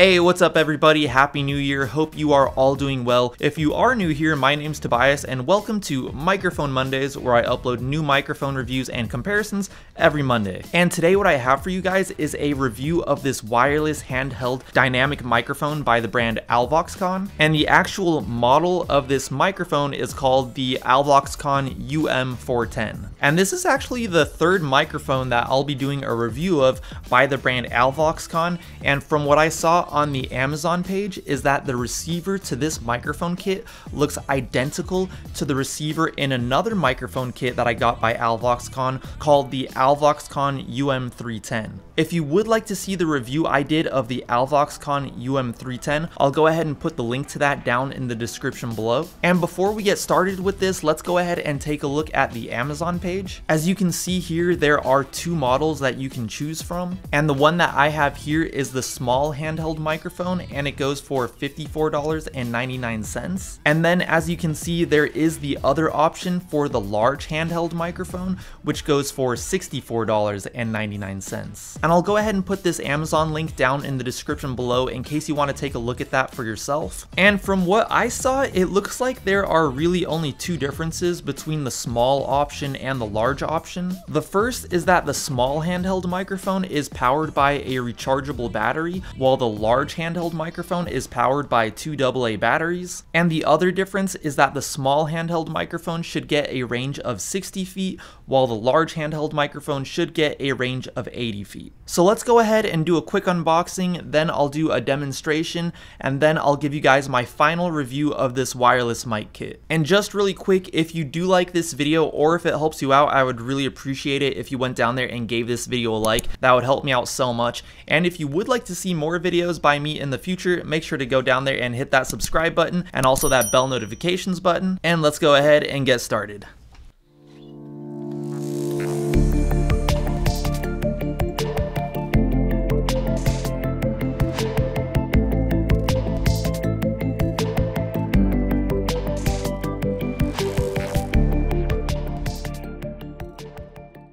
Hey, what's up everybody? Happy New Year. Hope you are all doing well. If you are new here, my name's Tobias and welcome to Microphone Mondays where I upload new microphone reviews and comparisons every Monday. And today what I have for you guys is a review of this wireless handheld dynamic microphone by the brand Alvoxcon. And the actual model of this microphone is called the Alvoxcon UM410. And this is actually the third microphone that I'll be doing a review of by the brand Alvoxcon. And from what I saw on the Amazon page is that the receiver to this microphone kit looks identical to the receiver in another microphone kit that I got by Alvoxcon called the Alvoxcon UM310. If you would like to see the review I did of the Alvoxcon UM310, I'll go ahead and put the link to that down in the description below. And before we get started with this, let's go ahead and take a look at the Amazon page. As you can see here, there are two models that you can choose from. And the one that I have here is the small handheld microphone and it goes for $54.99. And then as you can see, there is the other option for the large handheld microphone, which goes for $64.99. And I'll go ahead and put this Amazon link down in the description below in case you want to take a look at that for yourself. And from what I saw, it looks like there are really only two differences between the small option and the large option. The first is that the small handheld microphone is powered by a rechargeable battery, while the large handheld microphone is powered by two AA batteries, and the other difference is that the small handheld microphone should get a range of 60 feet, while the large handheld microphone should get a range of 80 feet. So let's go ahead and do a quick unboxing, then I'll do a demonstration, and then I'll give you guys my final review of this wireless mic kit. And just really quick, if you do like this video or if it helps you out, I would really appreciate it if you went down there and gave this video a like. That would help me out so much. And if you would like to see more videos by me in the future, make sure to go down there and hit that subscribe button and also that bell notifications button. And let's go ahead and get started.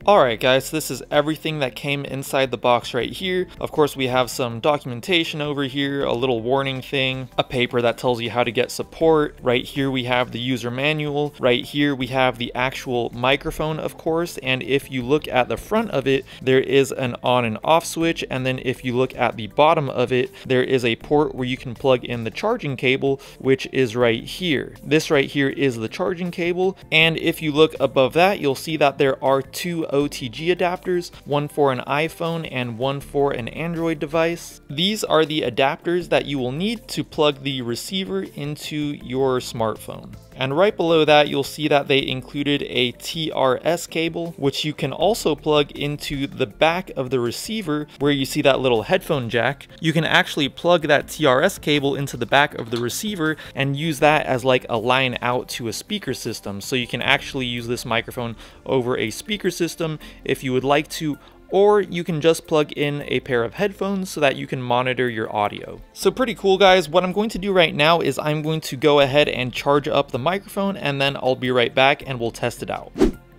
Alright guys, so this is everything that came inside the box right here. Of course we have some documentation over here, a little warning thing, a paper that tells you how to get support. Right here we have the user manual. Right here we have the actual microphone of course, and if you look at the front of it, there is an on and off switch, and then if you look at the bottom of it, there is a port where you can plug in the charging cable, which is right here. This right here is the charging cable, and if you look above that, you'll see that there are two OTG adapters, one for an iPhone and one for an Android device. These are the adapters that you will need to plug the receiver into your smartphone. And right below that, you'll see that they included a TRS cable, which you can also plug into the back of the receiver where you see that little headphone jack. You can actually plug that TRS cable into the back of the receiver and use that as like a line out to a speaker system. So you can actually use this microphone over a speaker system if you would like to or you can just plug in a pair of headphones so that you can monitor your audio. So pretty cool guys, what I'm going to do right now is I'm going to go ahead and charge up the microphone and then I'll be right back and we'll test it out.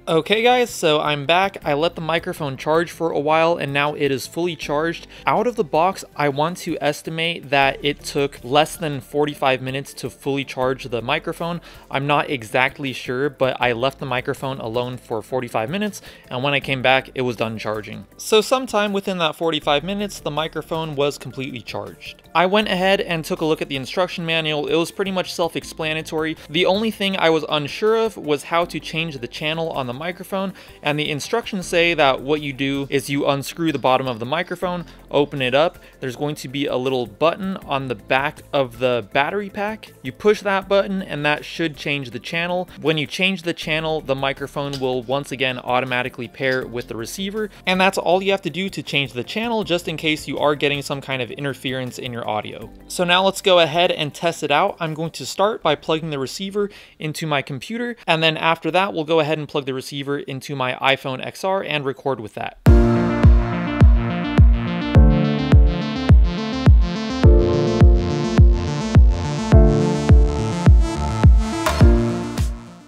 Okay guys, so I'm back. I let the microphone charge for a while and now it is fully charged. Out of the box, I want to estimate that it took less than 45 minutes to fully charge the microphone. I'm not exactly sure, but I left the microphone alone for 45 minutes and when I came back, it was done charging. So sometime within that 45 minutes, the microphone was completely charged. I went ahead and took a look at the instruction manual. It was pretty much self-explanatory. The only thing I was unsure of was how to change the channel on the microphone, and the instructions say that what you do is you unscrew the bottom of the microphone, open it up, there's going to be a little button on the back of the battery pack. You push that button and that should change the channel. When you change the channel, the microphone will once again automatically pair with the receiver, and that's all you have to do to change the channel just in case you are getting some kind of interference in your audio. So now let's go ahead and test it out. I'm going to start by plugging the receiver into my computer, and then after that, we'll go ahead and plug the receiver receiver into my iPhone XR and record with that.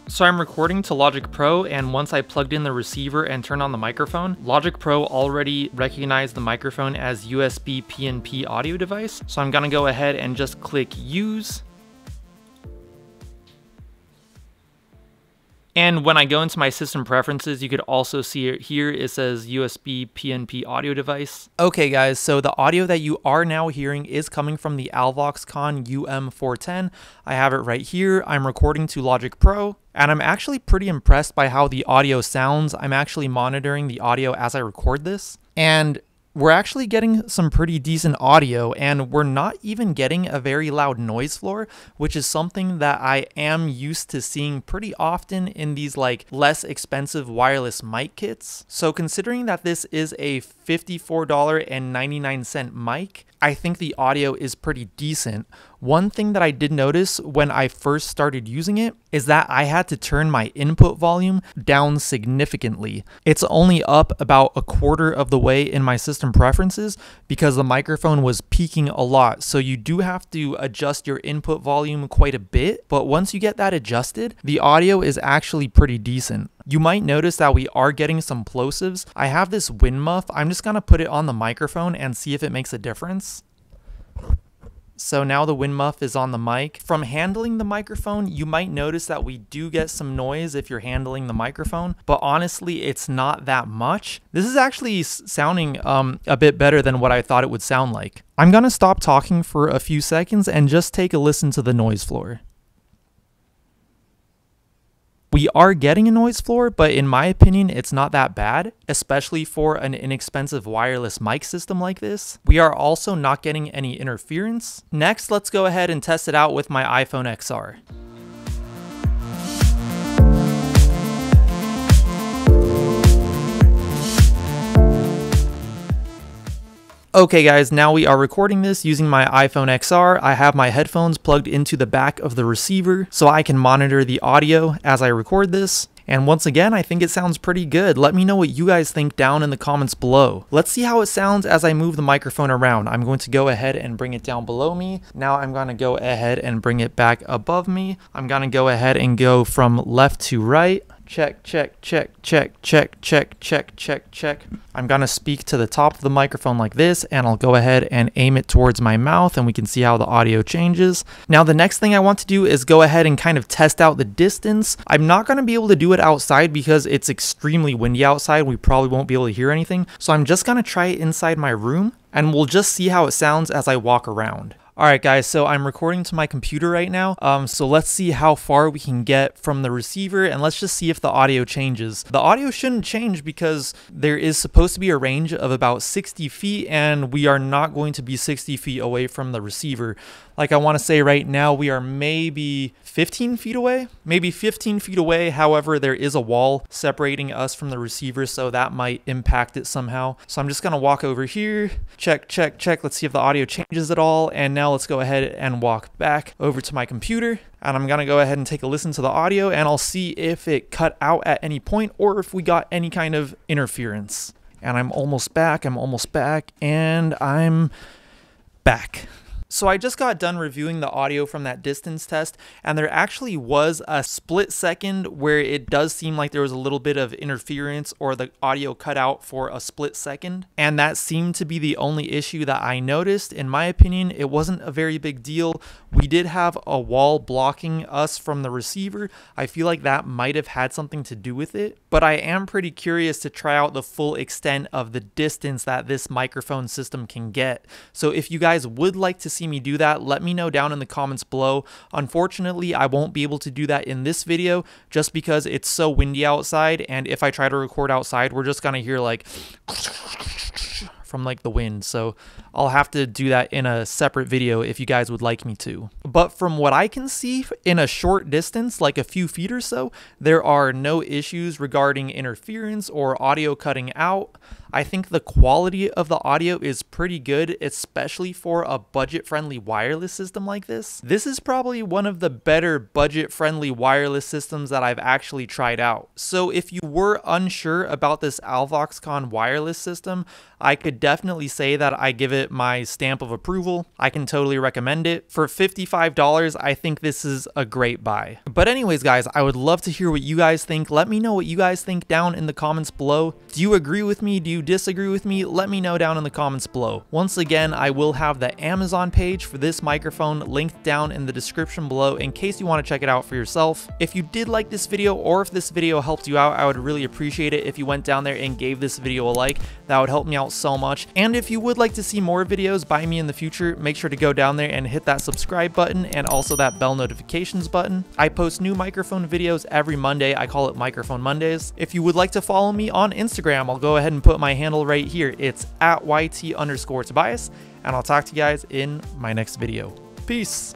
So I'm recording to Logic Pro and once I plugged in the receiver and turned on the microphone, Logic Pro already recognized the microphone as USB PNP audio device. So I'm gonna go ahead and just click use And when I go into my system preferences, you could also see it here. It says USB PNP audio device. Okay, guys, so the audio that you are now hearing is coming from the Alvoxcon UM410. I have it right here. I'm recording to Logic Pro. And I'm actually pretty impressed by how the audio sounds. I'm actually monitoring the audio as I record this. And we're actually getting some pretty decent audio and we're not even getting a very loud noise floor, which is something that I am used to seeing pretty often in these like less expensive wireless mic kits. So considering that this is a $54.99 mic, I think the audio is pretty decent. One thing that I did notice when I first started using it is that I had to turn my input volume down significantly. It's only up about a quarter of the way in my system preferences because the microphone was peaking a lot. So you do have to adjust your input volume quite a bit, but once you get that adjusted, the audio is actually pretty decent. You might notice that we are getting some plosives. I have this wind muff. I'm just to put it on the microphone and see if it makes a difference. So now the wind muff is on the mic. From handling the microphone, you might notice that we do get some noise if you're handling the microphone, but honestly, it's not that much. This is actually sounding um, a bit better than what I thought it would sound like. I'm gonna stop talking for a few seconds and just take a listen to the noise floor. We are getting a noise floor, but in my opinion, it's not that bad, especially for an inexpensive wireless mic system like this. We are also not getting any interference. Next, let's go ahead and test it out with my iPhone XR. Okay guys, now we are recording this using my iPhone XR. I have my headphones plugged into the back of the receiver so I can monitor the audio as I record this. And once again, I think it sounds pretty good. Let me know what you guys think down in the comments below. Let's see how it sounds as I move the microphone around. I'm going to go ahead and bring it down below me. Now I'm going to go ahead and bring it back above me. I'm going to go ahead and go from left to right check, check, check, check, check, check, check, check, check. I'm gonna speak to the top of the microphone like this and I'll go ahead and aim it towards my mouth and we can see how the audio changes. Now the next thing I want to do is go ahead and kind of test out the distance. I'm not gonna be able to do it outside because it's extremely windy outside. We probably won't be able to hear anything. So I'm just gonna try it inside my room and we'll just see how it sounds as I walk around. Alright guys, so I'm recording to my computer right now, um, so let's see how far we can get from the receiver and let's just see if the audio changes. The audio shouldn't change because there is supposed to be a range of about 60 feet and we are not going to be 60 feet away from the receiver. Like I want to say right now, we are maybe 15 feet away, maybe 15 feet away. However, there is a wall separating us from the receiver, so that might impact it somehow. So I'm just going to walk over here, check, check, check. Let's see if the audio changes at all. And now let's go ahead and walk back over to my computer. And I'm to go ahead and take a listen to the audio and I'll see if it cut out at any point or if we got any kind of interference. And I'm almost back. I'm almost back. And I'm back. So I just got done reviewing the audio from that distance test, and there actually was a split second where it does seem like there was a little bit of interference or the audio cut out for a split second. And that seemed to be the only issue that I noticed. In my opinion, it wasn't a very big deal. We did have a wall blocking us from the receiver. I feel like that might have had something to do with it, but I am pretty curious to try out the full extent of the distance that this microphone system can get. So if you guys would like to see see me do that, let me know down in the comments below. Unfortunately, I won't be able to do that in this video just because it's so windy outside. And if I try to record outside, we're just going to hear like from like the wind. So I'll have to do that in a separate video if you guys would like me to. But from what I can see in a short distance, like a few feet or so, there are no issues regarding interference or audio cutting out. I think the quality of the audio is pretty good, especially for a budget-friendly wireless system like this. This is probably one of the better budget-friendly wireless systems that I've actually tried out. So if you were unsure about this Alvoxcon wireless system, I could definitely say that I give it my stamp of approval. I can totally recommend it. For $55, I think this is a great buy. But anyways, guys, I would love to hear what you guys think. Let me know what you guys think down in the comments below. Do you agree with me? Do you disagree with me? Let me know down in the comments below. Once again, I will have the Amazon page for this microphone linked down in the description below in case you want to check it out for yourself. If you did like this video or if this video helped you out, I would really appreciate it if you went down there and gave this video a like. That would help me out so much. And if you would like to see more videos by me in the future, make sure to go down there and hit that subscribe button and also that bell notifications button. I post new microphone videos every Monday. I call it Microphone Mondays. If you would like to follow me on Instagram, I'll go ahead and put my handle right here. It's at YT underscore Tobias, and I'll talk to you guys in my next video. Peace.